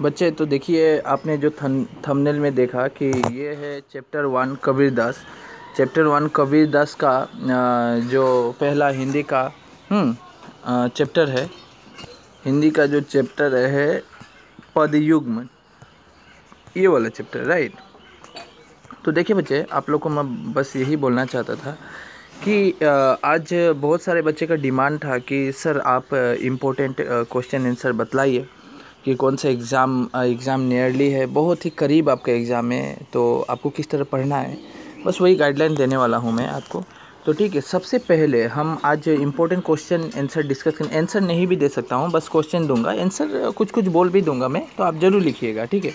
बच्चे तो देखिए, आपने जो थन थंबनेल में देखा कि ये है chapter one Kabir Das. Chapter one Kabir Das का जो पहला हिंदी का चैप्टर है। हिंदी का जो चैप्टर है, पदयुग्म, ये वाला चैप्टर राइट तो देखिए बच्चे, आप लोग को मैं बस यही बोलना चाहता था कि आज बहुत सारे बच्चे का डिमांड था कि, सर, आप इम्पोर्टेंट क्वेश्चन आंसर बतलाइए। कि कौन सा एग्ज़ाम एग्ज़ाम नियरली है, बहुत ही करीब आपका एग्ज़ाम है तो आपको किस तरह पढ़ना है, बस वही गाइडलाइन देने वाला हूँ मैं आपको। तो ठीक है, सबसे पहले हम आज इम्पोर्टेंट क्वेश्चन आंसर डिस्कस करें आंसर नहीं भी दे सकता हूँ, बस क्वेश्चन दूँगा आंसर कुछ कुछ बोल भी दूँगा मैं तो आप ज़रूर लिखिएगा, ठीक है?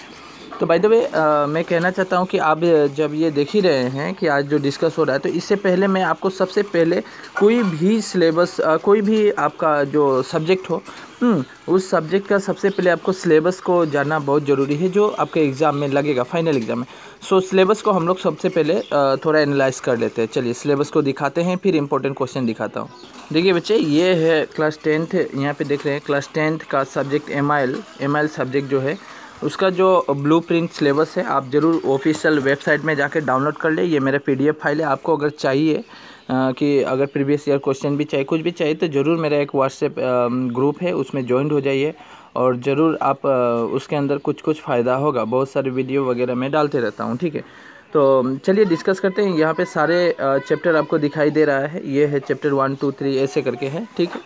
तो बाय द वे मैं कहना चाहता हूँ कि आप जब ये देख ही रहे हैं कि आज जो डिस्कस हो रहा है तो इससे पहले मैं आपको सबसे पहले कोई भी सिलेबस कोई भी आपका जो सब्जेक्ट हो हम्म, उस सब्जेक्ट का सबसे पहले आपको सिलेबस को जानना बहुत ज़रूरी है जो आपके एग्ज़ाम में लगेगा फाइनल एग्ज़ाम में। सो सिलेबस को हम लोग सबसे पहले थोड़ा एनालाइज कर लेते हैं। चलिए सिलेबस को दिखाते हैं फिर इंपॉर्टेंट क्वेश्चन दिखाता हूँ। देखिए बच्चे ये है क्लास टेंथ यहाँ पे देख रहे हैं क्लास टेंथ का सब्जेक्ट एम आई सब्जेक्ट जो है उसका जो ब्लू प्रिंट सिलेबस है आप ज़रूर ऑफिशियल वेबसाइट में जाकर डाउनलोड कर ले। ये मेरा पीडीएफ फ़ाइल है। आपको अगर चाहिए आ, कि अगर प्रीवियस ईयर क्वेश्चन भी चाहिए कुछ भी चाहिए तो ज़रूर मेरा एक व्हाट्सएप ग्रुप है उसमें ज्वाइंट हो जाइए। और ज़रूर आप उसके अंदर कुछ कुछ फ़ायदा होगा। बहुत सारे वीडियो वगैरह मैं डालते रहता हूँ ठीक है? तो चलिए डिस्कस करते हैं। यहाँ पे सारे चैप्टर आपको दिखाई दे रहा है। ये है चैप्टर वन टू थ्री ऐसे करके है ठीक है?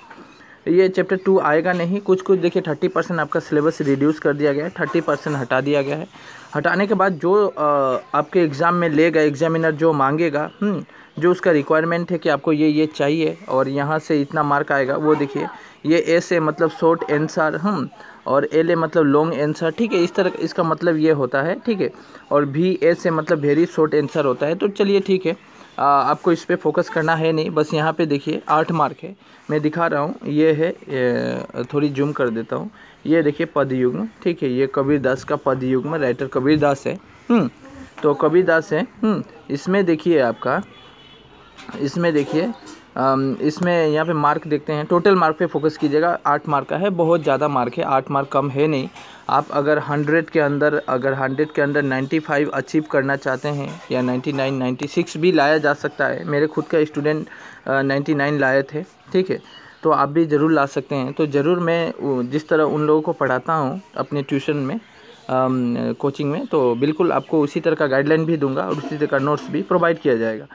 ये चैप्टर टू आएगा नहीं। कुछ कुछ देखिए थर्टी परसेंट आपका सिलेबस रिड्यूस कर दिया गया है थर्टी परसेंट हटा दिया गया है। हटाने के बाद जो आपके एग्ज़ाम में लेगा एग्जामिनर जो मांगेगा हम्म, जो उसका रिक्वायरमेंट है कि आपको ये ये चाहिए और यहाँ से इतना मार्क आएगा वो देखिए ये ए से मतलब शॉर्ट एंसर हम और एल ए मतलब लॉन्ग आंसर ठीक है इस तरह इसका मतलब ये होता है ठीक है और भी ए से मतलब वेरी शॉर्ट आंसर होता है तो चलिए ठीक है। आपको इस पर फोकस करना है नहीं बस यहाँ पे देखिए आठ मार्क है। मैं दिखा रहा हूँ ये है ये थोड़ी जूम कर देता हूँ। ये देखिए पदयुग्म ठीक है ये कबीरदास का पदयुग्म राइटर कबीरदास है। हम्म, तो कबीरदास है इसमें देखिए आपका इसमें देखिए इसमें यहाँ पे मार्क देखते हैं। टोटल मार्क पे फोकस कीजिएगा। आठ मार्क का है। बहुत ज़्यादा मार्क है। आठ मार्क कम है नहीं। आप अगर हंड्रेड के अंदर, अगर हंड्रेड के अंदर नाइन्टी फाइव अचीव करना चाहते हैं, या नाइन्टी नाइन नाइन्टी सिक्स भी लाया जा सकता है। मेरे खुद का स्टूडेंट नाइन्टी नाइन लाए थे। ठीक है? तो आप भी ज़रूर ला सकते हैं। तो ज़रूर मैं जिस तरह उन लोगों को पढ़ाता हूँ अपने ट्यूशन में कोचिंग में तो बिल्कुल आपको उसी तरह का गाइडलाइन भी दूँगा और उसी तरह का नोट्स भी प्रोवाइड किया जाएगा।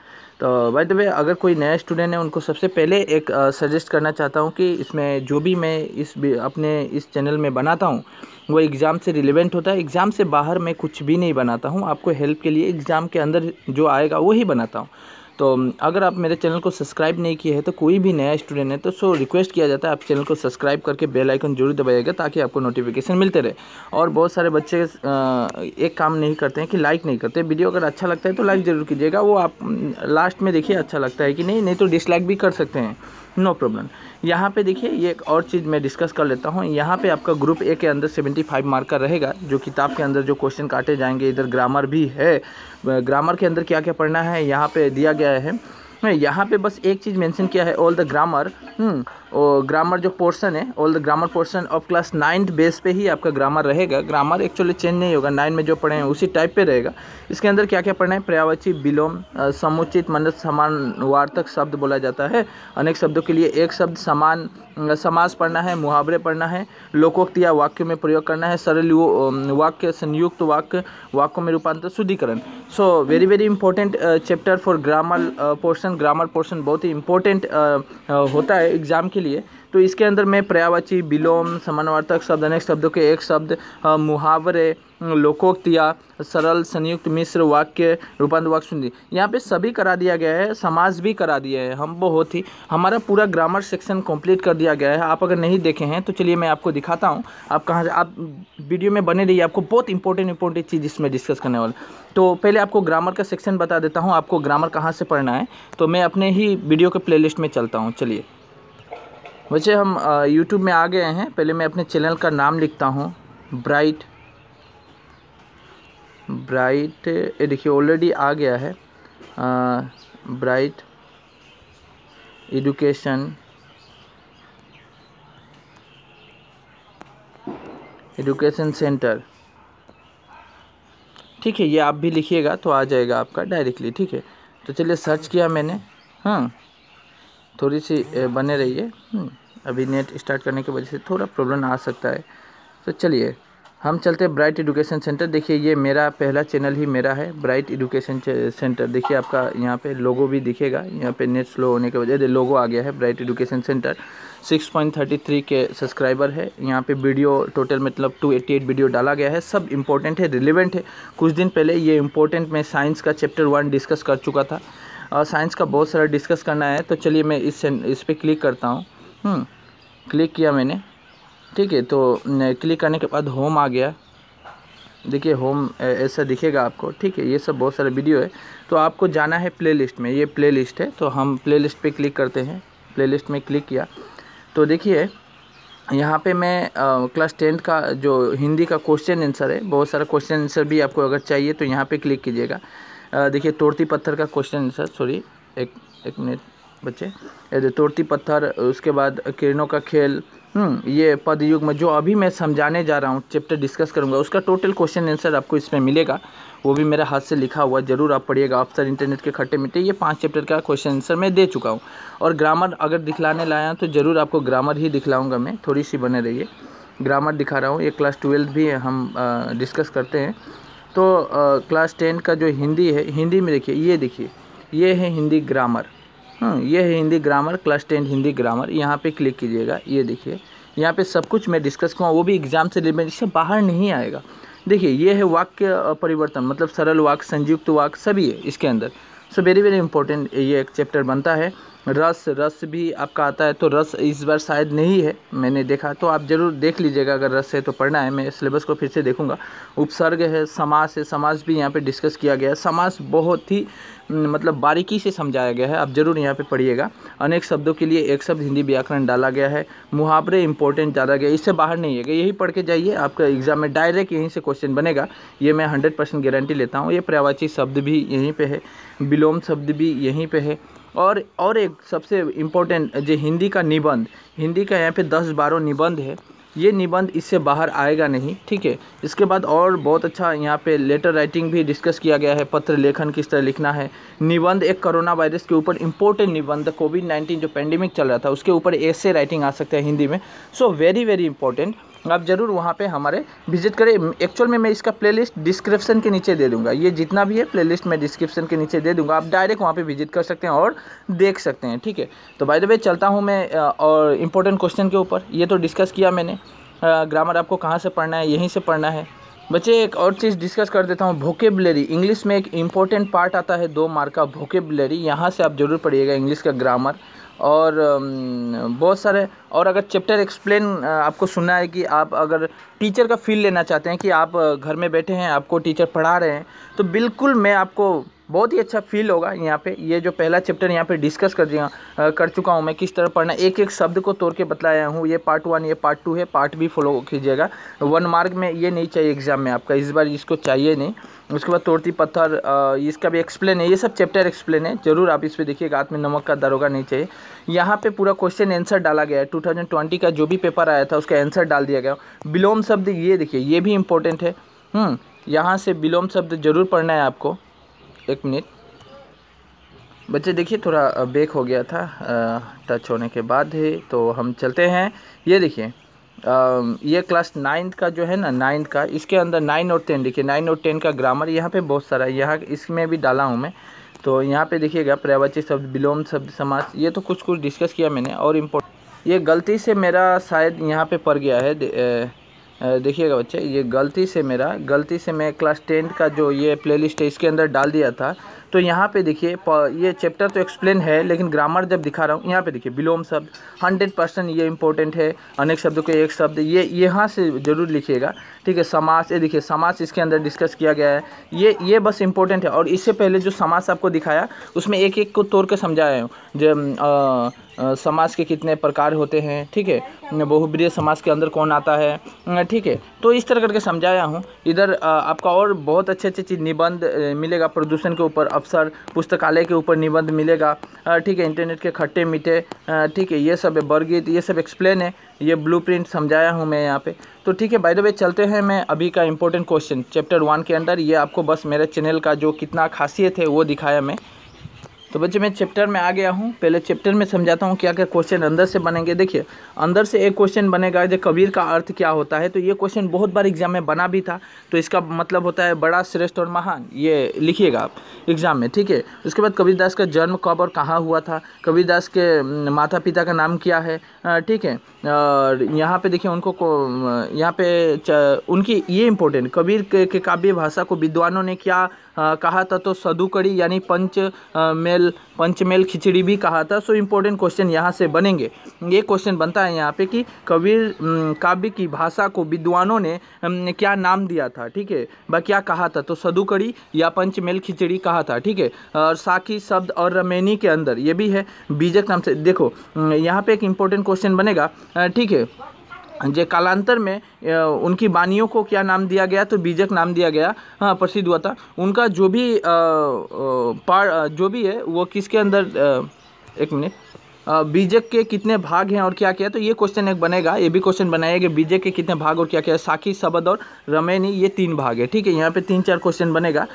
तो बाय द वे अगर कोई नया स्टूडेंट है, उनको सबसे पहले एक सजेस्ट करना चाहता हूँ कि इसमें जो भी मैं इस अपने इस चैनल में बनाता हूँ, वो एग्ज़ाम से रिलेवेंट होता है। एग्ज़ाम से बाहर मैं कुछ भी नहीं बनाता हूँ, आपको हेल्प के लिए एग्ज़ाम के अंदर जो आएगा वही बनाता हूँ। तो अगर आप मेरे चैनल को सब्सक्राइब नहीं किए हैं तो कोई भी नया स्टूडेंट है तो सो रिक्वेस्ट किया जाता है आप चैनल को सब्सक्राइब करके बेल आइकन ज़रूर दबाइएगा, ताकि आपको नोटिफिकेशन मिलते रहे। और बहुत सारे बच्चे एक काम नहीं करते हैं कि लाइक नहीं करते। वीडियो अगर अच्छा लगता है तो लाइक ज़रूर कीजिएगा। वो आप लास्ट में देखिए अच्छा लगता है कि नहीं नहीं तो डिसलाइक भी कर सकते हैं। नो प्रॉब्लम यहाँ पे देखिए, ये एक और चीज़ मैं डिस्कस कर लेता हूँ। यहाँ पे आपका ग्रुप ए के अंदर 75 मार्क का रहेगा, जो किताब के अंदर जो क्वेश्चन काटे जाएँगे, इधर ग्रामर भी है। ग्रामर के अंदर क्या क्या पढ़ना है, यहाँ पे दिया गया है। यहाँ पे बस एक चीज़ मेंशन किया है ऑल द ग्रामर ग्रामर जो पोर्शन है all the grammar portion of class ninth base पे ही आपका ग्रामर रहेगा। ग्रामर एक्चुअली चेंज नहीं होगा नाइन में जो पढ़े हैं उसी टाइप पे रहेगा। इसके अंदर क्या क्या पढ़ना है? पर्यावची, विलोम समुचित मन समान, वार्तक शब्द बोला जाता है। अनेक शब्दों के लिए एक शब्द समान समास पढ़ना है, मुहावरे पढ़ना है लोकोक्त या वाक्यों में प्रयोग करना है, सरल वाक्य, संयुक्त वाक्य, वाक्यों में रूपांतर, शुद्धिकरण। So very very important chapter for grammar portion grammar portion बहुत ही इंपॉर्टेंट होता है। एग्ज़ाम के लिए। तो इसके अंदर मैं पर्यावाची विलोम समानवार्तक शब्द, अनेक शब्दों के एक शब्द मुहावरे, लोकोक्तिया, सरल, संयुक्त, मिश्र, वाक्य रूपांतर वाक्य सुन यहाँ पे सभी करा दिया गया है, समाज भी करा दिया है। हम बहुत ही, हमारा पूरा ग्रामर सेक्शन कंप्लीट कर दिया गया है। आप अगर नहीं देखे हैं तो चलिए मैं आपको दिखाता हूँ। आप कहाँ से, आप वीडियो में बने रहिए, आपको बहुत इंपॉर्टेंट इंपॉर्टेंट चीज़ इसमें डिस्कस करने वाले। तो पहले आपको ग्रामर का सेक्शन बता देता हूँ, आपको ग्रामर कहाँ से पढ़ना है। तो मैं अपने ही वीडियो के प्ले में चलता हूँ। चलिए। वैसे हम यूट्यूब में आ गए हैं। पहले मैं अपने चैनल का नाम लिखता हूँ। ब्राइट ब्राइट, ये देखिए ऑलरेडी आ गया है। Bright education. Education centre. ठीक है, ये आप भी लिखिएगा तो आ जाएगा आपका डायरेक्टली, ठीक है? तो चलिए सर्च किया मैंने। हाँ थोड़ी सी बने रहिए। हम्म, अभी नेट स्टार्ट करने की वजह से थोड़ा प्रॉब्लम आ सकता है। तो चलिए हम चलते हैं ब्राइट एजुकेशन सेंटर देखिए ये मेरा पहला चैनल ही मेरा है ब्राइट एजुकेशन सेंटर देखिए आपका यहाँ पे लोगो भी दिखेगा। यहाँ पे नेट स्लो होने की वजह से लोगो आ गया है ब्राइट एजुकेशन सेंटर 6.33 के सब्सक्राइबर है। यहाँ पे वीडियो टोटल मतलब 288 वीडियो डाला गया है। सब इंपॉर्टेंट है रिलेवेंट है। कुछ दिन पहले ये इंपॉर्टेंट मैं साइंस का चैप्टर वन डिस्कस कर चुका था। साइंस का बहुत सारा डिस्कस करना है तो चलिए मैं इस इस पर क्लिक करता हूँ। क्लिक हम्म, किया मैंने। ठीक है तो क्लिक करने के बाद होम आ गया। देखिए होम ऐसा दिखेगा आपको। ठीक है ये सब बहुत सारे वीडियो है। तो आपको जाना है प्लेलिस्ट में ये प्लेलिस्ट है। तो हम प्लेलिस्ट पे क्लिक करते हैं। प्लेलिस्ट में क्लिक किया। तो देखिए यहाँ पे मैं क्लास टेंथ का जो हिंदी का क्वेश्चन आंसर है बहुत सारा क्वेश्चन आंसर भी आपको अगर चाहिए तो यहाँ पे क्लिक कीजिएगा। देखिए तोड़ती पत्थर का क्वेश्चन आंसर सॉरी एक एक मिनट बच्चे। तोड़ती पत्थर उसके बाद किरणों का खेल हम्म, ये पद युग में जो अभी मैं समझाने जा रहा हूँ चैप्टर डिस्कस करूँगा उसका टोटल क्वेश्चन आंसर आपको इसमें मिलेगा। वो भी मेरे हाथ से लिखा हुआ ज़रूर आप पढ़िएगा। अफसर इंटरनेट के खट्टे मिट्टे ये पाँच चैप्टर का क्वेश्चन आंसर मैं दे चुका हूँ। और ग्रामर अगर दिखलाने लाया तो ज़रूर आपको ग्रामर ही दिखलाऊँगा मैं थोड़ी सी बने रहिए। ग्रामर दिखा रहा हूँ ये क्लास ट्वेल्थ भी हम डिस्कस करते हैं। तो क्लास टेन का जो हिंदी है, हिंदी में देखिए, ये देखिए, ये है हिंदी ग्रामर हाँ ये है Hindi grammar class ten Hindi grammar यहाँ पे क्लिक कीजिएगा, ये देखिए। यहाँ पे सब कुछ मैं डिस्कस करूँगा, वो भी एग्ज़ाम से रिलेटेड इससे बाहर नहीं आएगा। देखिए, ये है वाक्य परिवर्तन मतलब सरल वाक्य, संयुक्त वाक्य, सभी है इसके अंदर। सो वेरी वेरी इंपॉर्टेंट ये एक चैप्टर बनता है। रस रस भी आपका आता है तो रस इस बार शायद नहीं है, मैंने देखा। तो आप ज़रूर देख लीजिएगा, अगर रस है तो पढ़ना है, मैं सिलेबस को फिर से देखूँगा। उपसर्ग है, समास है, समास भी यहाँ पे डिस्कस किया गया है। समास बहुत ही मतलब बारीकी से समझाया गया है। आप ज़रूर यहाँ पे पढ़िएगा। अनेक शब्दों के लिए एक शब्द हिंदी व्याकरण डाला गया है। मुहावरे इंपॉर्टेंट डाला गया। इससे बाहर नहीं है यही पढ़ के जाइए। आपका एग्ज़ाम में डायरेक्ट यहीं से क्वेश्चन बनेगा। ये मैं हंड्रेड परसेंट गारंटी लेता हूँ। ये पर्यावाची शब्द भी यहीं पर है। विलोम शब्द भी यहीं पर है। और और एक सबसे इम्पोर्टेंट जो हिंदी का निबंध, हिंदी का यहाँ पे दस बारह निबंध है। ये निबंध इससे बाहर आएगा नहीं, ठीक है? इसके बाद और बहुत अच्छा यहाँ पे लेटर राइटिंग भी डिस्कस किया गया है, पत्र लेखन किस तरह लिखना है। निबंध एक कोरोना वायरस के ऊपर इम्पोर्टेंट निबंध कोविड नाइन्टीन जो पेंडेमिक चल रहा था, उसके ऊपर ऐसे राइटिंग आ सकते हैं हिंदी में। सो वेरी वेरी इंपॉर्टेंट आप ज़रूर वहाँ पे हमारे विज़िट करें। एक्चुअल में मैं इसका प्लेलिस्ट डिस्क्रिप्शन के नीचे दे दूँगा। ये जितना भी है प्लेलिस्ट मैं डिस्क्रिप्शन के नीचे दे दूँगा। आप डायरेक्ट वहाँ पे विज़िट कर सकते हैं और देख सकते हैं, ठीक है? तो बाय द वे चलता हूँ मैं और इम्पोर्टेंट क्वेश्चन के ऊपर। ये तो डिस्कस किया मैंने। ग्रामर आपको कहाँ से पढ़ना है, यहीं से पढ़ना है। बच्चे, एक और चीज़ डिस्कस कर देता हूँ। भोकेबलरी इंग्लिश में एक इंपॉर्टेंट पार्ट आता है, दो मार्क का भोकेबलरी यहाँ से आप ज़रूर पढ़िएगा इंग्लिश का ग्रामर और बहुत सारे, और अगर चैप्टर एक्सप्लेन आपको सुनना है कि आप अगर टीचर का फील लेना चाहते हैं कि आप घर में बैठे हैं, आपको टीचर पढ़ा रहे हैं तो बिल्कुल मैं आपको बहुत ही अच्छा फील होगा यहाँ पे। ये जो पहला चैप्टर यहाँ पे डिस्कस कर दिया कर चुका हूँ मैं, किस तरह पढ़ना। एक एक शब्द को तोड़ के बतलाया हूँ। ये पार्ट वन ये पार्ट टू है पार्ट भी फॉलो कीजिएगा। वन मार्क में ये नहीं चाहिए एग्ज़ाम में आपका, इस बार इसको चाहिए नहीं। उसके बाद तोड़ती पत्थर इसका भी एक्सप्लेन है ये सब चैप्टर एक्सप्लेन है। ज़रूर आप इस पर देखिएगा हाथ में नमक का दरोगा नहीं चाहिए। यहाँ पे पूरा क्वेश्चन आंसर डाला गया है। टू का जो भी पेपर आया था उसका आंसर डाल दिया गया। बिलोम शब्द ये देखिए ये भी इम्पोर्टेंट है। हम्म, यहाँ से बिलोम शब्द ज़रूर पढ़ना है आपको। एक मिनट बच्चे देखिए थोड़ा बेक हो गया था। टच होने के बाद ही तो हम चलते हैं। ये देखिए ये क्लास नाइन्थ का जो है ना नाइन्थ का, इसके अंदर नाइन और टेन देखिए नाइन और टेन का ग्रामर यहाँ पे बहुत सारा है, यहाँ इसमें भी डाला हूँ मैं। तो यहाँ पे देखिएगा पर्यावाची शब्द, विलोम शब्द समाज ये तो कुछ कुछ डिस्कस किया मैंने, और इम्पोर्ट ये गलती से मेरा शायद यहाँ पे पड़ गया है देखिएगा बच्चे, ये गलती से मेरा, गलती से मैं क्लास टेंथ का जो ये प्लेलिस्ट है, इसके अंदर डाल दिया था। तो यहाँ पे देखिए ये चैप्टर तो एक्सप्लेन है, लेकिन ग्रामर जब दिखा रहा हूँ, यहाँ पे देखिए, बिलोम शब्द हंड्रेड परसेंट ये इंपॉर्टेंट है, अनेक शब्दों के एक शब्द, ये, यहाँ से ज़रूर लिखिएगा, ठीक है, समास, ये देखिए, समास इसके अंदर डिस्कस किया गया है, ये ये बस इंपॉर्टेंट है, और इससे पहले जो समास आपको दिखाया, उसमें एक एक को तोड़ के समझाया हूँ, जब समाज के कितने प्रकार होते हैं, ठीक है, बहुब्रीय समाज के अंदर कौन आता है ठीक है तो इस तरह करके समझाया हूँ, इधर आपका और बहुत अच्छे अच्छे चीज़, निबंध मिलेगा प्रदूषण के ऊपर अवसर पुस्तकालय के ऊपर निबंध मिलेगा। ठीक है, इंटरनेट के खट्टे मीठे ठीक है, ये सब है, बरगीत, ये सब एक्सप्लेन है, ये ब्लूप्रिंट समझाया हूँ मैं यहाँ पे। तो ठीक है बाय द वे चलते हैं मैं अभी का इंपॉर्टेंट क्वेश्चन चैप्टर वन के अंदर, ये आपको बस मेरे चैनल का जो कितना खासियत है, वो दिखाया मैं। तो बच्चे, मैं चैप्टर में आ गया हूँ। पहले चैप्टर में समझाता हूँ क्या क्या क्वेश्चन अंदर से बनेंगे। देखिए, अंदर से एक क्वेश्चन बनेगा जो कबीर का अर्थ क्या होता है तो ये क्वेश्चन बहुत बार एग्ज़ाम में बना भी था तो इसका मतलब होता है बड़ा, श्रेष्ठ और महान। ये लिखिएगा आप एग्ज़ाम में, ठीक है? उसके बाद कबीरदास का जन्म कब और कहाँ हुआ था? कबीरदास के माता पिता का नाम क्या है? ठीक है? और यहाँ पे देखिए, उनको यहाँ पे उनकी ये इम्पोर्टेंट कबीर के काव्य भाषा को विद्वानों ने क्या कहा था तो सदुकड़ी यानी पंच मेल पंचमेल खिचड़ी भी कहा था। सो इम्पोर्टेंट क्वेश्चन यहाँ से बनेंगे। ये क्वेश्चन बनता है यहाँ पे कि कबीर काव्य की भाषा को विद्वानों ने क्या नाम दिया था, ठीक है? व क्या कहा था? तो सदुकड़ी या पंचमेल खिचड़ी कहा था, ठीक है? और साखी शब्द और रमेनी के अंदर, ये भी है। बीजक नाम से, देखो यहाँ पे एक इम्पोर्टेंट क्वेश्चन बनेगा ठीक है? जे कालांतर में उनकी बानियों को क्या नाम दिया गया? तो बीजक नाम दिया गया। हाँ प्रसिद्ध हुआ था। उनका जो भी पार जो भी है, वो किसके अंदर एक मिनट। बीजक के कितने भाग हैं और क्या क्या है? तो ये क्वेश्चन एक बनेगा। ये भी क्वेश्चन बनाया कि बीजक के कितने भाग और क्या क्या है? साखी शबद और रमेनी, ये तीन भाग है। ठीक है, यहाँ पे तीन चार क्वेश्चन बनेगा।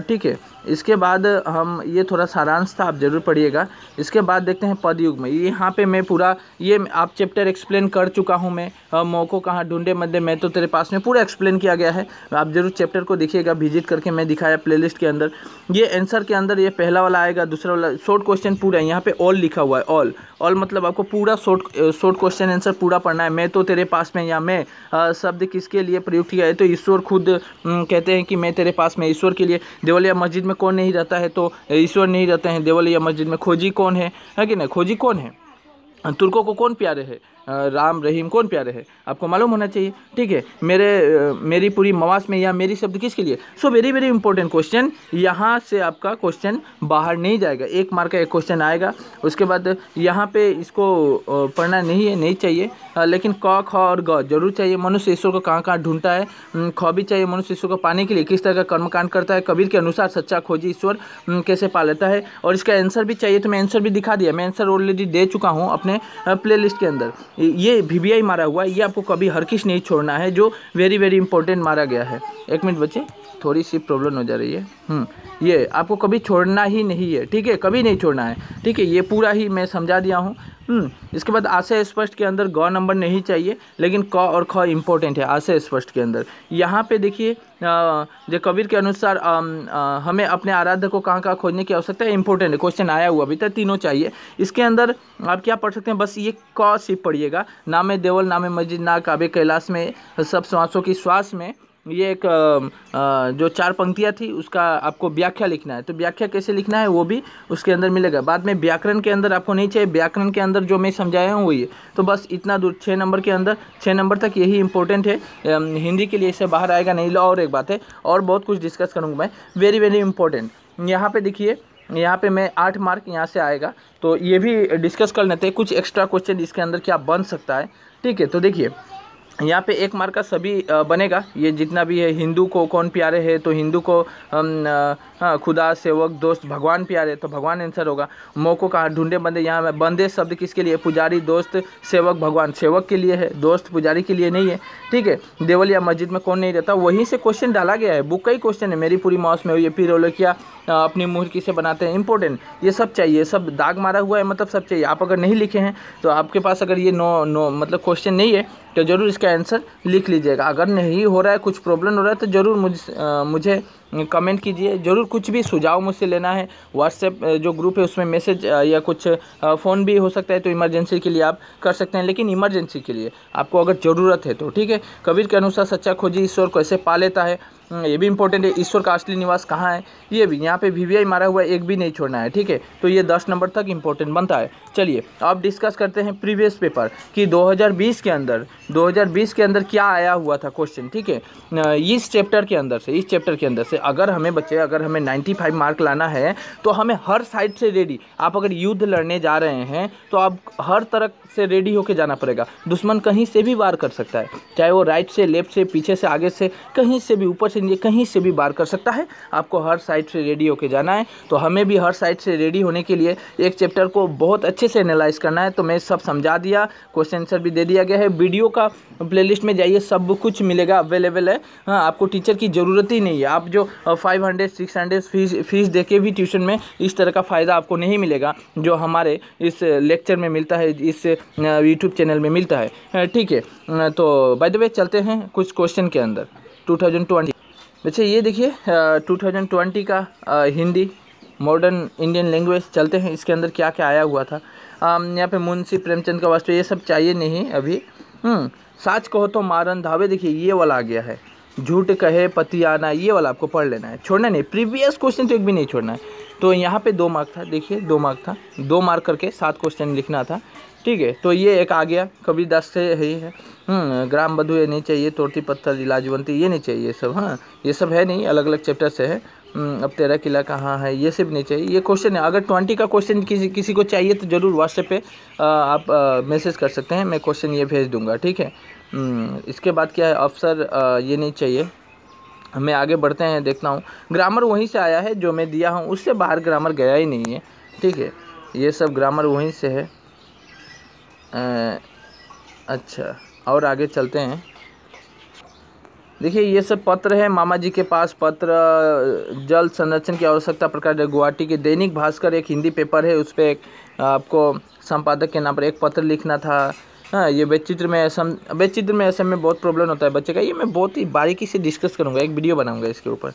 ठीक है, इसके बाद हम, ये थोड़ा सारांश था, आप ज़रूर पढ़िएगा। इसके बाद देखते हैं पदयुग में। यहाँ पे मैं पूरा, ये आप चैप्टर एक्सप्लेन कर चुका हूँ मैं। मौको कहाँ ढूंढे, मध्य मैं तो तेरे पास में पूरा एक्सप्लेन किया गया है। आप ज़रूर चैप्टर को देखिएगा विज़िट करके मैं दिखाया प्लेलिस्ट के अंदर। ये आंसर के अंदर ये पहला वाला आएगा, दूसरा वाला शॉर्ट क्वेश्चन पूरा है। यहाँ पे ऑल लिखा हुआ है ऑल ऑल मतलब आपको पूरा शॉर्ट शॉर्ट क्वेश्चन आंसर पूरा पढ़ना है। मैं तो तेरे पास में या मैं शब्द किसके लिए प्रयुक्त किया है? तो ईश्वर खुद कहते हैं कि मैं तेरे पास में, ईश्वर के लिए। देवलिया मस्जिद में कौन नहीं रहता है? तो ईश्वर नहीं रहते हैं। देवलिया मस्जिद में खोजी कौन है? है कि नहीं? खोजी कौन है? तुर्कों को कौन प्यारे है? राम रहीम, कौन प्यारे है? आपको मालूम होना चाहिए। ठीक है, मेरे मेरी पूरी मवास में या मेरी शब्द किसके लिए? So very very important question यहाँ से आपका क्वेश्चन बाहर नहीं जाएगा। एक मार्क का एक क्वेश्चन आएगा। उसके बाद यहाँ पे इसको पढ़ना नहीं है, नहीं चाहिए। लेकिन क, ख और ग ज़रूर चाहिए। मनुष्य ईश्वर को कहाँ कहाँ ढूंढता है? ख भी चाहिए मनुष्य ईश्वर को पाने के लिए। किस तरह का कर्मकांड करता है? कबीर के अनुसार सच्चा खोजी ईश्वर कैसे पा लेता है? और इसका आंसर भी चाहिए तो मैं आंसर भी दिखा दिया। मैं आंसर ऑलरेडी दे चुका हूँ अपने प्ले के अंदर। ये वी मारा हुआ है। ये आपको कभी हर किस नहीं छोड़ना है जो वेरी वेरी इंपॉर्टेंट मारा गया है। एक मिनट बच्चे थोड़ी सी प्रॉब्लम हो जा रही है। हम्म, ये आपको कभी छोड़ना ही नहीं है। ठीक है कभी नहीं छोड़ना है। ठीक है ये पूरा ही मैं समझा दिया हूँ। इसके बाद आशय स्पष्ट के अंदर गौ नंबर नहीं चाहिए लेकिन क और ख इम्पोर्टेंट है आशय स्पष्ट के अंदर। यहाँ पे देखिए जो कबीर के अनुसार आ, आ, हमें अपने आराध्य को कहाँ कहाँ खोजने की आवश्यकता है इंपॉर्टेंट है क्वेश्चन आया हुआ अभी तक तीनों चाहिए। इसके अंदर आप क्या पढ़ सकते हैं बस ये क सिर्फ़ पढ़िएगा। नामे देवल नामे मस्जिद ना काबे कैलाश में सब श्वासों की श्वास में ये एक जो चार पंक्तियाँ थी, उसका आपको व्याख्या लिखना है। तो व्याख्या कैसे लिखना है, वो भी उसके अंदर मिलेगा। बाद में व्याकरण के अंदर आपको नहीं चाहिए, व्याकरण के अंदर जो मैं समझाया हूँ, वही तो बस इतना दूर छः नंबर के अंदर छः नंबर तक यही इंपॉर्टेंट है। हिंदी के लिए इससे बाहर आएगा नहीं और एक बात है, और बहुत कुछ डिस्कस करूँगा मैं। वेरी वेरी इंपॉर्टेंट यहाँ पर देखिए, यहाँ पे मैं आठ मार्क यहाँ से आएगा। तो ये भी डिस्कस कर लेते हैं, कुछ एक्स्ट्रा क्वेश्चन इसके अंदर क्या बन सकता है। ठीक है तो देखिए यहाँ पे एक मार्क का सभी बनेगा। ये जितना भी है, हिंदू को कौन प्यारे है तो हिंदू को हाँ खुदा, सेवक, दोस्त, भगवान प्यारे तो भगवान आंसर होगा। मौको कहाँ ढूंढे बंदे, यहाँ में बंदे शब्द किसके लिए? पुजारी, दोस्त, सेवक, भगवान। सेवक के लिए है, दोस्त, पुजारी के लिए नहीं है। ठीक है देवल या मस्जिद में कौन नहीं रहता? वहीं से क्वेश्चन डाला गया है, बुक का ही क्वेश्चन है। मेरी पूरी माउस में हुई है, फिर क्या अपनी मुहर किसे बनाते हैं इंपॉर्टेंट ये सब चाहिए, सब दाग मारा हुआ है मतलब सब चाहिए। आप अगर नहीं लिखे हैं तो आपके पास अगर ये नो नो मतलब क्वेश्चन नहीं है तो ज़रूर इसका आंसर लिख लीजिएगा। अगर नहीं हो रहा है, कुछ प्रॉब्लम हो रहा है तो ज़रूर मुझ मुझे कमेंट कीजिए। ज़रूर कुछ भी सुझाव मुझसे लेना है। व्हाट्सएप जो ग्रुप है उसमें मैसेज या कुछ फ़ोन भी हो सकता है तो इमरजेंसी के लिए आप कर सकते हैं लेकिन इमरजेंसी के लिए आपको अगर ज़रूरत है तो ठीक है? कबीर के अनुसार सच्चा खोजी ईश्वर कैसे पा लेता है। हम्म, ये भी इंपॉर्टेंट है ईश्वर का असली निवास कहाँ है? ये भी यहाँ पे वी मारा हुआ एक भी नहीं छोड़ना है ठीक है? तो ये दस नंबर तक इंपॉर्टेंट बनता है। चलिए अब डिस्कस करते हैं प्रीवियस पेपर कि 2020 के अंदर 2020 के अंदर क्या आया हुआ था क्वेश्चन ठीक है? इस चैप्टर के अंदर से इस चैप्टर के अंदर से अगर हमें बच्चे, अगर हमें 95 मार्क लाना है तो हमें हर साइड से रेडी आप अगर युद्ध लड़ने जा रहे हैं तो आप हर तरह से रेडी होके जाना पड़ेगा। दुश्मन कहीं से भी वार कर सकता है। चाहे वो राइट से लेफ़्ट से, पीछे से, आगे से, कहीं से भी, ऊपर से, नीचे, कहीं से भी वार कर सकता है। आपको हर साइड से रेडी होके जाना है। तो हमें भी हर साइड से रेडी होने के लिए एक चैप्टर को बहुत अच्छे से एनालाइज करना है। तो मैं सब समझा दिया। क्वेश्चन आंसर भी दे दिया गया है। वीडियो का प्लेलिस्ट में जाइए। सब कुछ मिलेगा अवेलेबल है। हाँ आपको टीचर की ज़रूरत ही नहीं है। आप जो five hundred six hundred fees fees दे के भी ट्यूशन में इस तरह का फ़ायदा आपको नहीं मिलेगा जो हमारे इस लेक्चर में मिलता है इस यूट्यूब चैनल में मिलता है। ठीक है। तो बाय द वे चलते हैं कुछ क्वेश्चन के अंदर। टू थाउज़ेंड ट्वेंटी अच्छा ये देखिए टू थाउज़ेंड ट्वेंटी का हिंदी मॉडर्न इंडियन लैंग्वेज चलते हैं। इसके अंदर क्या क्या आया हुआ था? यहाँ पे मुंशी प्रेमचंद का वास्तव ये सब चाहिए नहीं अभी। हम्म, साच कहो तो मारन धावे देखिए ये वाला आ गया है। झूठ कहे पति आना ये वाला आपको पढ़ लेना है। छोड़ना नहीं प्रीवियस क्वेश्चन तो एक भी नहीं छोड़ना है। तो यहाँ पे दो मार्क था देखिए दो मार्क था। दो मार्क करके सात क्वेश्चन लिखना था। ठीक है तो ये एक आ गया। कभी दस से ही है हम्म, ग्राम बधु ये नहीं चाहिए तोड़ती पत्थर इलाजवंती ये नहीं चाहिए सब हाँ। ये सब है नहीं अलग अलग चैप्टर से है। हम्म, अब तेरा किला कहाँ है ये सब नहीं चाहिए। ये क्वेश्चन है अगर ट्वेंटी का क्वेश्चन किसी किसी को चाहिए तो ज़रूर व्हाट्सएप पे आप मैसेज कर सकते हैं। मैं क्वेश्चन ये भेज दूँगा ठीक है? इसके बाद क्या है अफसर ये नहीं चाहिए। हमें आगे बढ़ते हैं देखता हूँ। ग्रामर वहीं से आया है जो मैं दिया हूँ उससे बाहर ग्रामर गया ही नहीं है ठीक है? ये सब ग्रामर वहीं से है। आ, अच्छा और आगे चलते हैं। देखिए ये सब पत्र है मामा जी के पास पत्र जल संरक्षण की आवश्यकता प्रकार गुवाहाटी के दैनिक भास्कर एक हिंदी पेपर है उस पर एक आपको संपादक के नाम पर एक पत्र लिखना था। हाँ ये व्यचित्र में असम व्यचित्र में असम में बहुत प्रॉब्लम होता है बच्चे का। ये मैं बहुत ही बारीकी से डिस्कस करूँगा एक वीडियो बनाऊँगा इसके ऊपर।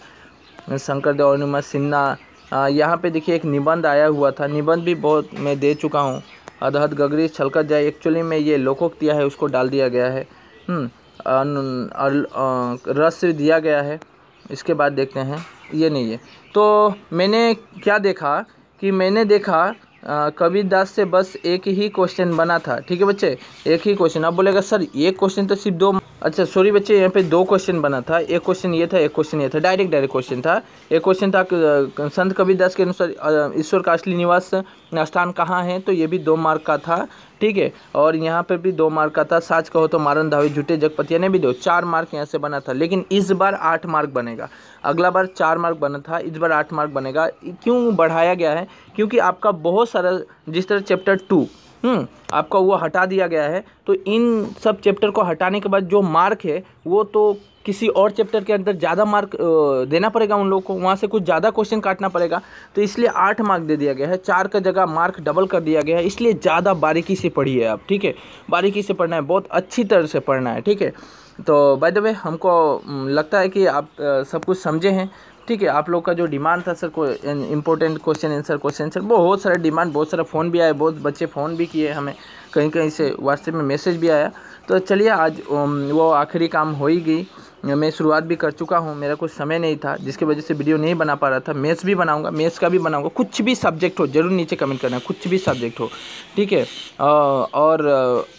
शंकर देव अनुमा सिन्हा यहाँ पे देखिए एक निबंध आया हुआ था। निबंध भी बहुत मैं दे चुका हूँ। अधहद गगरी छलकत जाए एक्चुअली में ये लोकोक्तिया है उसको डाल दिया गया है। हम्म, रस दिया गया है। इसके बाद देखते हैं। ये नहीं है। तो मैंने क्या देखा कि मैंने देखा कबीर दास से बस एक ही क्वेश्चन बना था। ठीक है बच्चे? एक ही क्वेश्चन अब बोलेगा, सर, एक क्वेश्चन तो सिर्फ़ दो अच्छा सॉरी बच्चे, यहाँ पे दो क्वेश्चन बना था। एक क्वेश्चन ये था, एक क्वेश्चन ये था। डायरेक्ट डायरेक्ट क्वेश्चन था। एक क्वेश्चन था संत कबीरदास के अनुसार ईश्वर का असली निवास स्थान कहाँ है? तो ये भी दो मार्क का था, ठीक है? और यहाँ पे भी दो मार्क का था। साच कहो तो मारन धावी झूठे जगपतिया ने भी दो। चार मार्क यहाँ से बना था। लेकिन इस बार आठ मार्क बनेगा। अगला बार चार मार्क बना था। इस बार आठ मार्क बनेगा। क्यों बढ़ाया गया है? क्योंकि आपका बहुत सारा, जिस तरह चैप्टर टू आपका वो हटा दिया गया है। तो इन सब चैप्टर को हटाने के बाद जो मार्क है, वो तो किसी और चैप्टर के अंदर ज़्यादा मार्क देना पड़ेगा उन लोगों को। वहाँ से कुछ ज़्यादा क्वेश्चन काटना पड़ेगा। तो इसलिए आठ मार्क दे दिया गया है। चार का जगह मार्क डबल कर दिया गया है। इसलिए ज़्यादा बारीकी से पढ़िए आप, ठीक है? बारीकी से पढ़ना है, बहुत अच्छी तरह से पढ़ना है, ठीक है? तो बाय द वे हमको लगता है कि आप सब कुछ समझे हैं। ठीक है, आप लोग का जो डिमांड था सर को important question answer question answer बहुत सारा डिमांड बहुत सारा फ़ोन भी आए बहुत बच्चे फ़ोन भी किए हमें कहीं कहीं से व्हाट्सएप में मैसेज भी आया। तो चलिए आज वो आखिरी काम हो ही गई। मैं शुरुआत भी कर चुका हूँ, मेरा कुछ समय नहीं था, जिसकी वजह से वीडियो नहीं बना पा रहा था। मैथ्स भी बनाऊँगा, मैथ्स का भी बनाऊँगा, कुछ भी सब्जेक्ट हो, ज़रूर नीचे कमेंट करना, कुछ भी सब्जेक्ट हो, ठीक है? और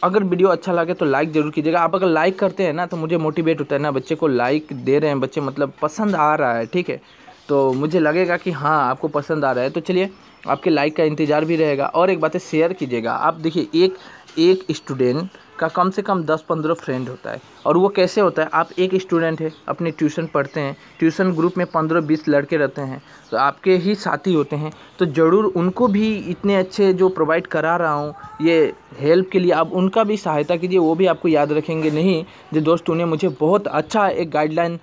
अगर वीडियो अच्छा लगे तो लाइक ज़रूर कीजिएगा। आप अगर लाइक करते हैं ना तो मुझे मोटिवेट होता है ना, बच्चे को लाइक दे रहे हैं, बच्चे मतलब पसंद आ रहा है, ठीक है? तो मुझे लगेगा कि हाँ आपको पसंद आ रहा है। तो चलिए, आपके लाइक का इंतज़ार भी रहेगा। और एक बात है शेयर कीजिएगा। आप देखिए, एक एक स्टूडेंट का कम से कम दस पंद्रह फ्रेंड होता है। और वो कैसे होता है? आप एक स्टूडेंट है, अपने ट्यूशन पढ़ते हैं ट्यूशन ग्रुप में पंद्रह बीस लड़के रहते हैं तो आपके ही साथी होते हैं तो ज़रूर उनको भी इतने अच्छे जो प्रोवाइड करा रहा हूँ, ये हेल्प के लिए आप उनका भी सहायता कीजिए, वो भी आपको याद रखेंगे। नहीं, जो दोस्त उन्हें मुझे बहुत अच्छा एक गाइडलाइन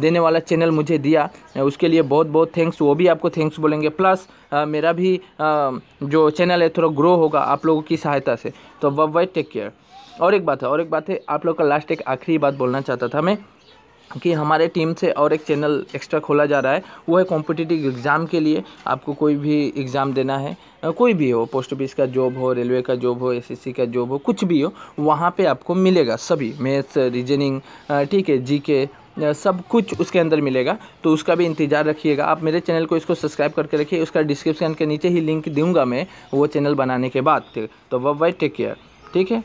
देने वाला चैनल मुझे दिया, उसके लिए बहुत बहुत थैंक्स वो भी आपको थैंक्स बोलेंगे। प्लस मेरा भी जो चैनल है, थोड़ा ग्रो होगा आप लोगों की सहायता से। तो वब वाई टेक केयर और एक बात है, और एक बात है, आप लोग का लास्ट एक आखिरी बात बोलना चाहता था मैं, कि हमारे टीम से और एक चैनल एक्स्ट्रा खोला जा रहा है, वो है कॉम्पिटिटिव एग्ज़ाम के लिए। आपको कोई भी एग्ज़ाम देना है कोई भी हो पोस्ट ऑफ़िस का जॉब हो रेलवे का जॉब हो एसएससी का जॉब हो, कुछ भी हो, वहाँ पे आपको मिलेगा सभी। मैथ्स रीजनिंग ठीक है जीके सब कुछ उसके अंदर मिलेगा तो उसका भी इंतज़ार रखिएगा। आप मेरे चैनल को इसको सब्सक्राइब करके रखिए, उसका डिस्क्रिप्शन के नीचे ही लिंक दूँगा मैं वो चैनल बनाने के बाद। तो वह वाई टेक केयर ठीक है?